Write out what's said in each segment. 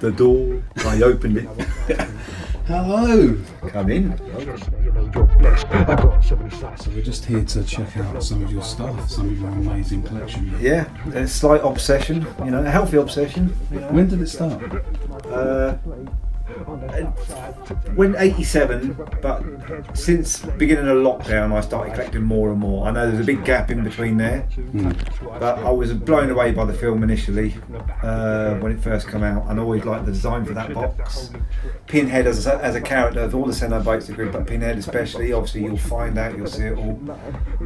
The door, I opened it. Hello. Come in. So we're just here to check out some of your stuff, some of your amazing collection. Yeah, a slight obsession, you know, a healthy obsession. You know. When did it start? Uh, when 87, but since beginning of lockdown, I started collecting more and more. I know there's a big gap in between there, but I was blown away by the film initially uh, when it first came out, and I always liked the design for that box. Pinhead as a, as a character, of all the Cenobites are good, but Pinhead especially, obviously you'll find out, you'll see it all.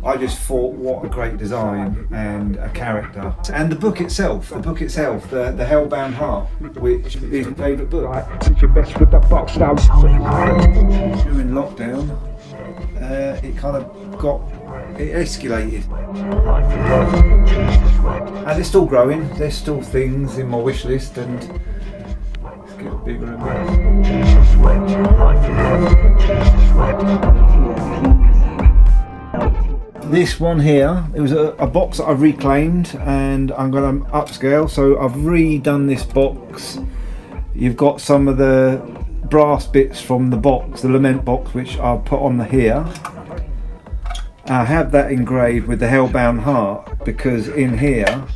I just thought, what a great design and a character. And the book itself, the book itself, the, the Hellbound Heart, which is my favourite book. Teach your best with the box now. During lockdown, uh, it kind of got, it escalated. And it's still growing, there's still things in my wish list and it's getting bigger and bigger. This one here, it was a, a box that I've reclaimed and I'm going to upscale. So I've redone this box. You've got some of the brass bits from the box, the lament box, which I'll put on the here. I have that engraved with the Hellbound Heart because in here,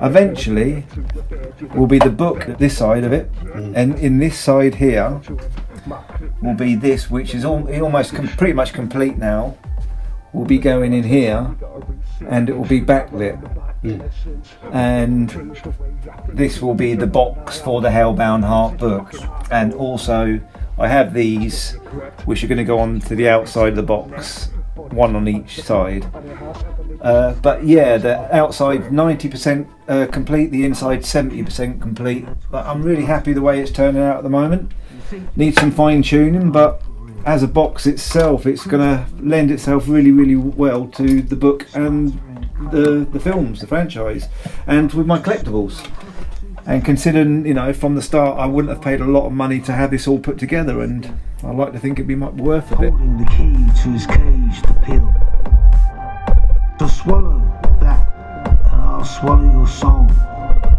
eventually, will be the book, this side of it, mm. and in this side here will be this, which is al almost com pretty much complete now. Will be going in here, and it will be backlit. And this will be the box for the Hellbound Heart book. And also, I have these, which are going to go on to the outside of the box, one on each side. Uh, but yeah, the outside 90% uh, complete, the inside 70% complete. But I'm really happy the way it's turning out at the moment. Needs some fine tuning, but as a box itself, it's going to lend itself really, really well to the book and the the films, the franchise, and with my collectibles. And considering, you know, from the start, I wouldn't have paid a lot of money to have this all put together, and I like to think it'd be much worth a bit. holding the key to his cage, the pill. So swallow that, and I'll swallow your soul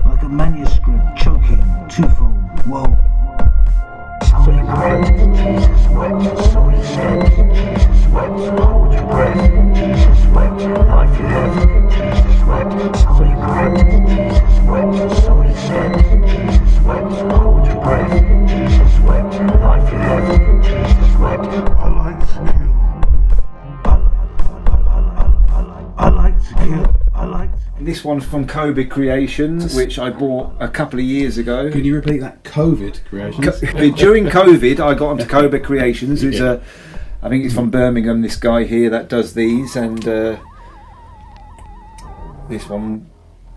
like a manuscript choking twofold. Whoa. So you This one's from Kobe Creations, which I bought a couple of years ago. Can you repeat that? COVID creations. Co- During COVID, I got onto Kobe Creations. It's a, I think it's from Birmingham. This guy here that does these, and uh, this one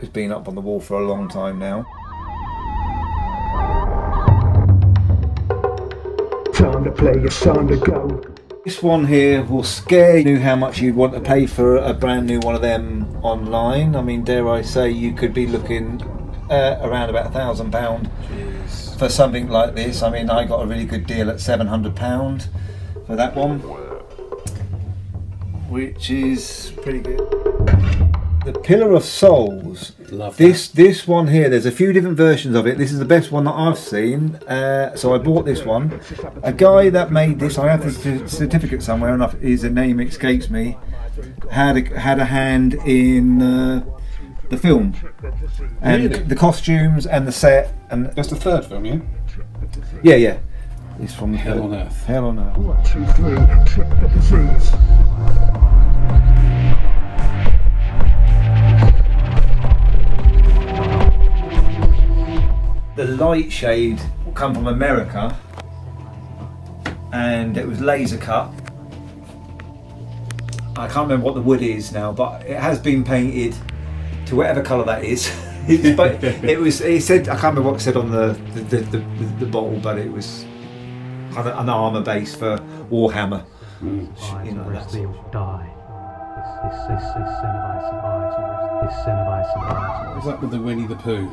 has been up on the wall for a long time now. Time to play, it's time to go. This one here will scare you how much you'd want to pay for a brand new one of them online. I mean, dare I say, you could be looking uh, around about a thousand pound for something like this. I mean, I got a really good deal at seven hundred pound for that one, which is pretty good. The Pillar of Souls. Love this this one here. There's a few different versions of it. This is the best one that I've seen. Uh, so I bought this one. A guy that made this, I have the certificate somewhere, and I- his name escapes me. Had a, had a hand in uh, the film and Really? the costumes and the set and That's the third film, yeah? yeah, yeah. It's from Hell on Earth. Hell on Earth. The light shade come from America and it was laser cut. I can't remember what the wood is now, but it has been painted to whatever colour that is. But it was. It said I can't remember what it said on the the, the, the, the bottle, but it was. I kind of an armor base for Warhammer. Mm. You know, that's They all die. This, this, this, this Cenobite survives. This Cenobite survives. What's up with the Winnie the Pooh?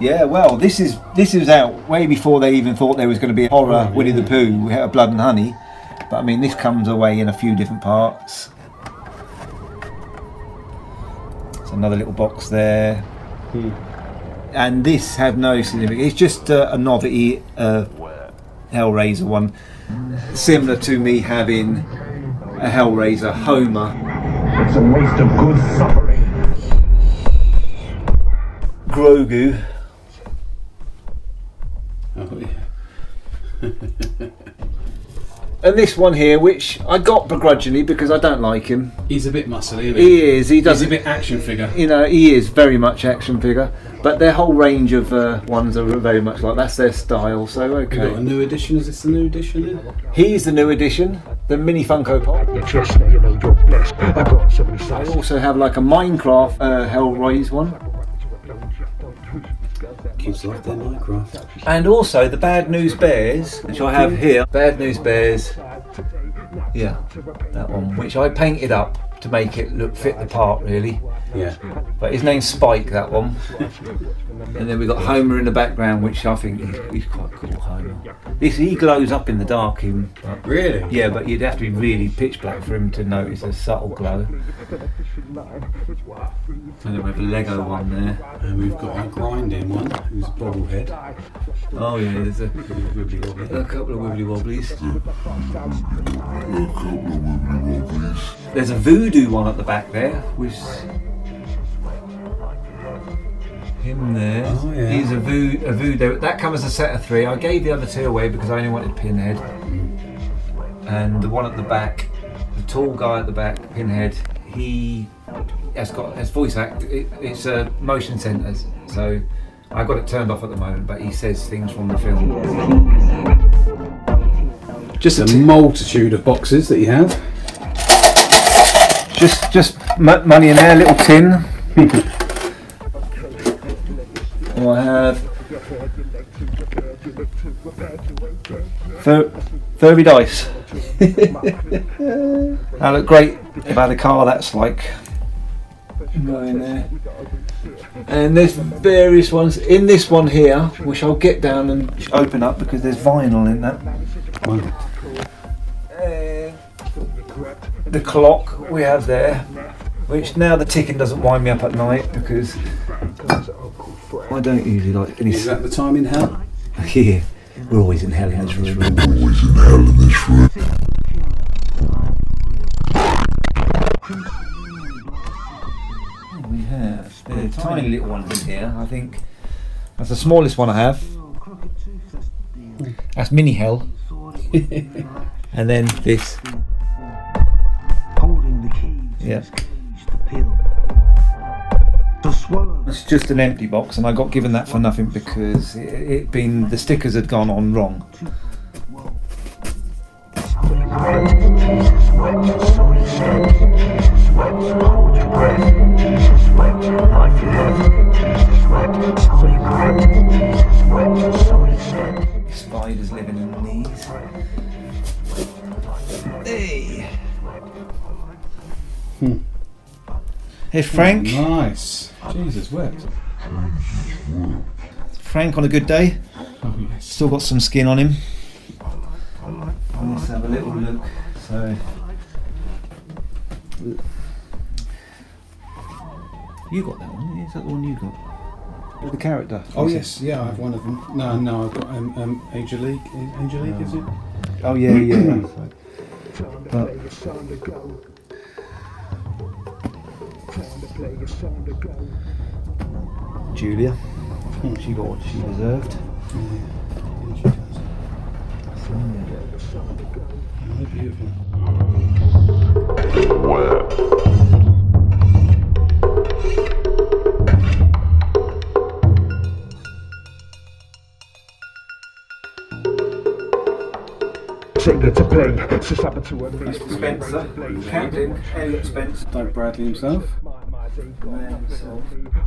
Yeah, well, this is this is out way before they even thought there was going to be a horror Oh, Winnie the. Pooh, we had Blood and Honey. But I mean, this comes away in a few different parts. It's another little box there. And this had no significance. It's just uh, a novelty uh, Hellraiser one, similar to me having a Hellraiser Homer. It's a waste of good suffering. Grogu. Oh, yeah. And this one here, which I got begrudgingly because I don't like him. He's a bit muscly, isn't He is. He He's a doesn't. bit action figure. You know, he is very much action figure. But their whole range of uh, ones are very much like that's their style. So We've got a okay. new edition. Is this the new edition? Then? He's the new edition, the mini Funko Pop. You trust me, you know you're blessed. I got so many I sides. also have like a Minecraft uh, Hellraise one, Like their Minecraft. and also the Bad News Bears, which I have here. Bad News Bears. Yeah, that one, which I painted up to make it look fit the part really. Yeah. But his name's Spike, that one. and then we've got Homer in the background, which I think he's, he's quite cool, Homer. This, he glows up in the dark, him. But, Really? yeah, but you'd have to be really pitch black for him to notice a subtle glow. And then we have a Lego one there. And we've got a grinding one, who's a bobblehead. Oh yeah, there's a, Wibbly wobbly. a couple of wibbly wobblies. There's a voodoo one at the back there, with him there. Oh, yeah. He's a, vo- a voodoo. That comes as a set of three. I gave the other two away because I only wanted Pinhead. And the one at the back, the tall guy at the back, Pinhead, he has got his voice act. It, it's uh, motion sensors, so I got it turned off at the moment. But he says things from the film. Just a a multitude of boxes that you have. Just, just m- money in there, little tin. I have Fur- Furby dice. that look great about a car that's like. Go in there. And there's various ones in this one here, which I'll get down and open up because there's vinyl in that. Wow. The clock we have there, which now the ticking doesn't wind me up at night because I don't usually like any. Is that the time in hell? yeah, we're always in hell in this room. We have the tiny little ones in here. I think that's the smallest one I have. That's mini hell, and then this. Holding the keys Yeah. to peel. To swallow. It's just an empty box, and I got given that for nothing because it, it been the stickers had gone on wrong. Hey Frank. Nice. Jesus wept. Frank on a good day. Oh, yes. Still got some skin on him. Let's have a little look. So, you got that one? Is that the one you got? The character. Oh yes, yeah, I have one of them. No, no, I've got um, um, Angelique. Angelique, is it? Oh yeah, yeah. but Julia, she got what she deserved. Yeah, she does. Beautiful. Singer to play, since happened to. Spencer, Captain Elliot Spencer. Doug Bradley himself.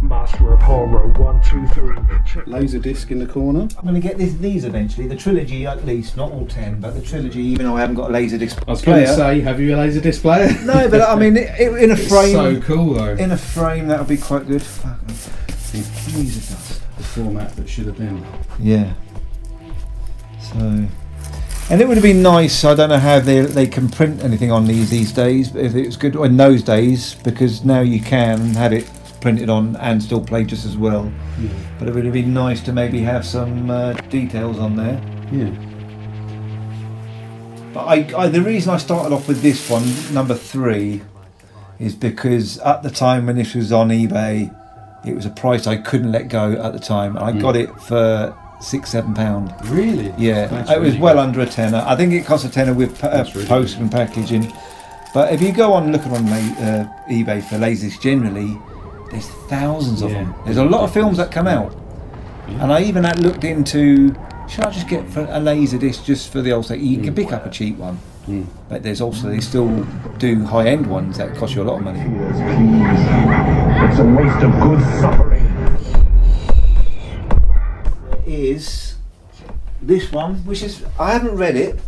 Master of horror, one, two, three. Check Laser disc in the corner. I'm going to get this, these eventually, the trilogy at least, not all ten, but the trilogy, even though I haven't got a laser disc I was going to say, have you a laser disc player? no, but I mean, it, it- in a It's frame, so cool though. in a frame, that would be quite good. Fuck, laser dust. the format that should have been. Yeah. So, and it would have been nice. I don't know how they they can print anything on these these days, but if it was good in those days, because now you can have it printed on and still play just as well. Yeah. But it would have been nice to maybe have some uh, details on there. Yeah. But I, I, the reason I started off with this one, number three, is because at the time when this was on eBay, it was a price I couldn't let go at the time. I got it for six, seven pound. Really? Yeah, That's it was really well good. under a tenner. I think it cost a tenner with pa- uh, really post good. and packaging. But if you go on looking on la- uh, eBay for lasers, generally there's thousands of them. There's a lot of films that come out, and I even had looked into should I just get for a laser disc just for the old sake? You can pick up a cheap one, Mm. but there's also they still do high end ones that cost you a lot of money. It's a waste of good suffering. Is this one, which is I haven't read it,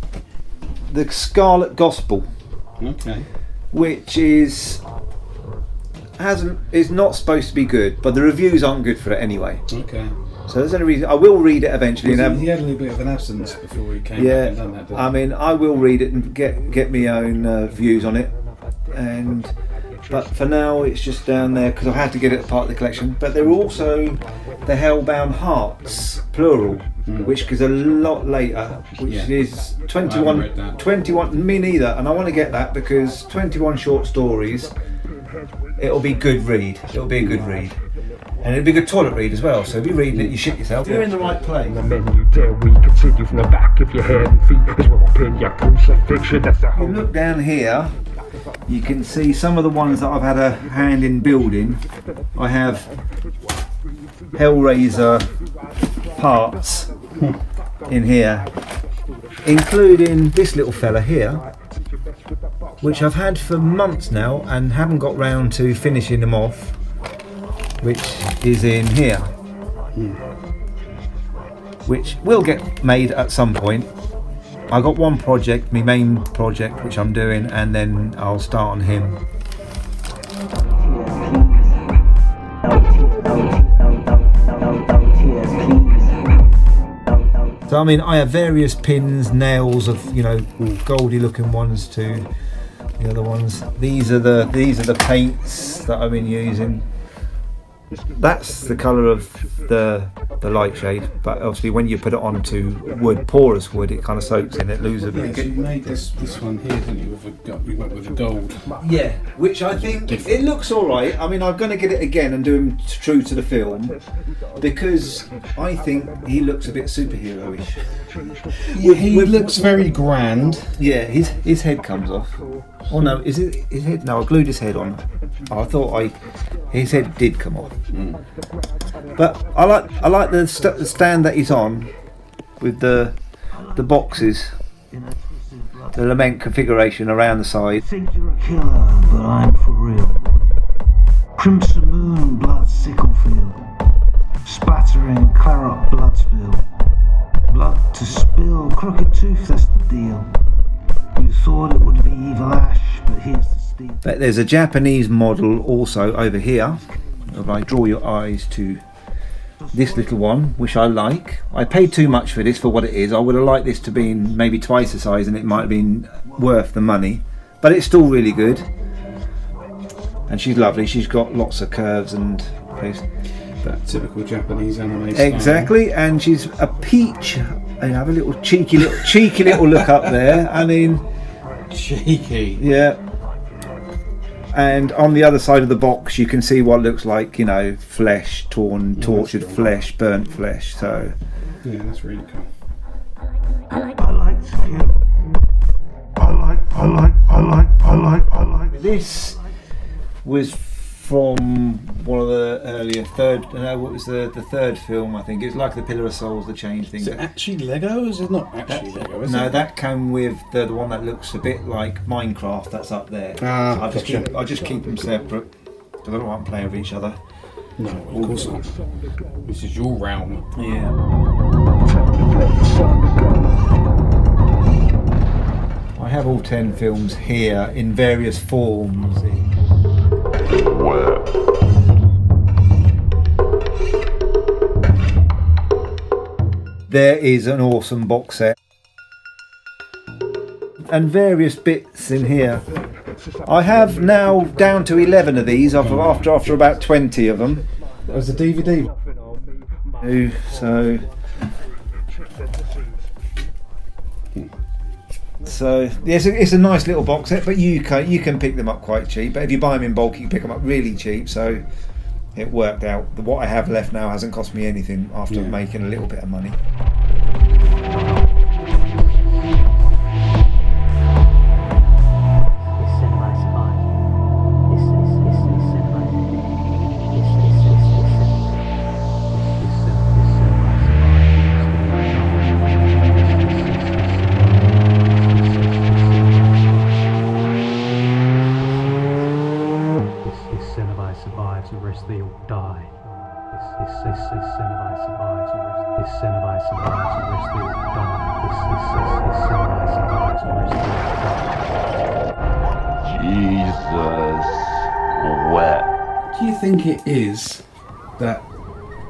the Scarlet Gospel. Okay. which is hasn't is not supposed to be good, but the reviews aren't good for it anyway. Okay. So there's any reason I will read it eventually. Was and he, he had a little bit of an absence before he came back and done yeah, that. I mean I will read it and get get my own uh, views on it, and but for now it's just down there because I had to get it as part of the collection. But there are also the Hellbound Hearts plural. Hmm. Which is a lot later, which. Yeah. is 21, haven't read that. 21, me neither, and I want to get that because 21 short stories it'll be good read. It'll be a good read. And it'll be a good toilet read as well. So if you're reading it, you shit yourself. You're in the right place. The menu there we continue from the back of your head and feet as we're up in your crucifixion. That's the If you look down here, you can see some of the ones that I've had a hand in building. I have Hellraiser parts in here, including this little fella here, which I've had for months now and haven't got round to finishing them off, which is in here. Which will get made at some point. I got one project, my main project, which I'm doing, and then I'll start on him. So I mean, I have various pins, nails of you know goldy looking ones to the other ones. These are the these are the paints that I've been using. That's the colour of the the light shade, but obviously when you put it onto wood, porous wood, it kind of soaks in. It loses a Yeah, so you made this this one here, didn't you? With a, go- you went with the gold. Yeah, which I think it looks all right. I mean, I'm going to get it again and do him true to the film because I think he looks a bit superhero-ish. Yeah, he looks very grand. Yeah, his his head comes off. Oh no, is it his head? No, I glued his head on. Oh, I thought I his head did come off. Mm. But I like I like the, st- the stand that he's on with the the boxes, the lament configuration around the side. think you're a killer, but I'm for real. Crimson moon, blood sickle field. Spattering claret blood spill. Blood to spill, crooked tooth, that's the deal. You thought it would be evil ash, but here's the steel. But there's a Japanese model also over here. If I draw your eyes to this little one, which I like. I paid too much for this for what it is. I would have liked this to be maybe twice the size and it might have been worth the money. But it's still really good. And she's lovely. She's got lots of curves and things. That typical Japanese anime style. Exactly, and she's a peach. And have a little cheeky little cheeky little look up there. I mean, Cheeky. Yeah. And on the other side of the box, you can see what looks like, you know, flesh, torn, tortured flesh, burnt flesh. So, Yeah, that's really cool. I like to kill. I like, I like, I like, I like, I like. this was from one of the earlier third. No, what was the the third film? I think it was like the Pillar of Souls, the change thing. Is it actually Lego? Is it not actually Lego? Is no, it? that came with the, the one that looks a bit like Minecraft. That's up there. Ah, I just gotcha. keep I just keep them separate. because I don't want to play with each other. No, of course not. This is your realm. Yeah. I have all 10 films here in various forms. There is an awesome box set and various bits in here. I have now down to 11 of these after after, about 20 of them. There's a DVD. So So yes, it's a nice little box set, but you can you can pick them up quite cheap. But if you buy them in bulk, you can pick them up really cheap. So it worked out. What I have left now hasn't cost me anything after Yeah. making a little bit of money. Jesus wept. Do you think it is that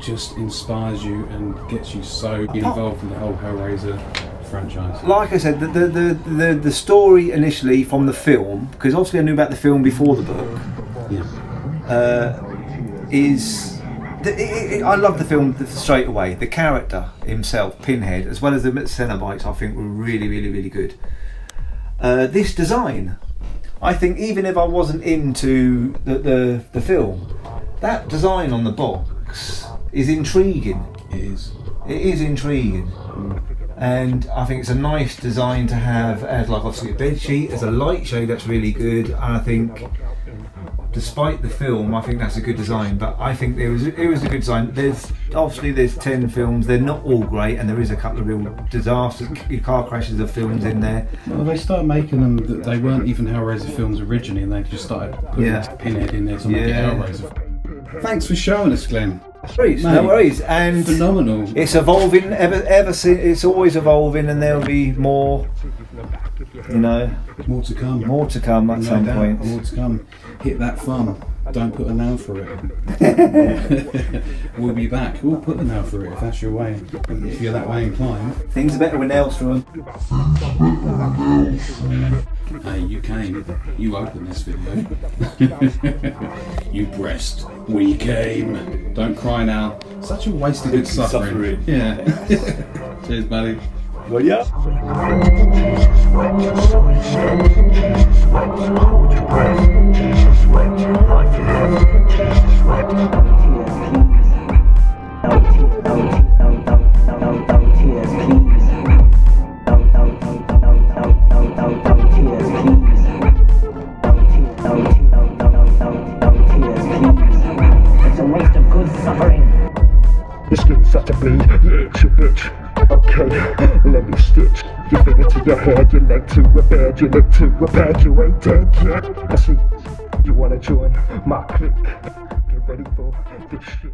just inspires you and gets you so involved in the whole Hellraiser franchise? Like I said, the the, the, the, the story initially from the film, because obviously I knew about the film before the book, Yeah. uh, is. The, it, it, I love the film straight away. The character himself, Pinhead, as well as the Cenobites, I think were really, really, really good. Uh, this design, I think, even if I wasn't into the, the, the film, that design on the box is intriguing. It is. It is intriguing. And I think it's a nice design to have as like obviously a bed sheet, as a light shade that's really good. And I think despite the film, I think that's a good design. But I think there was it was a good design. There's obviously there's ten films. They're not all great, and there is a couple of real disasters, car crashes of films in there. Well, they started making them that they weren't even Hellraiser films originally, and they just started putting Yeah. Pinhead in there to make Yeah. it Hellraiser. Thanks for showing us, Glen. No worries, no worries. And Phenomenal. it's evolving ever ever since. It's always evolving, and there'll be more. You know, More to come. more to come at No some doubt, point. More to come. Hit that thumb. Don't put a nail for it. we'll be back. We'll put the nail for it if that's your way. If you're that way inclined. Things are better with nails through them. Hey, you came. You opened this video. you breast. We came. Don't cry now. Such a waste of good suffering. Suffering. Yeah. Cheers, buddy. Well, yeah. Your to a yet. I see you wanna join my clique. Get ready for this shit.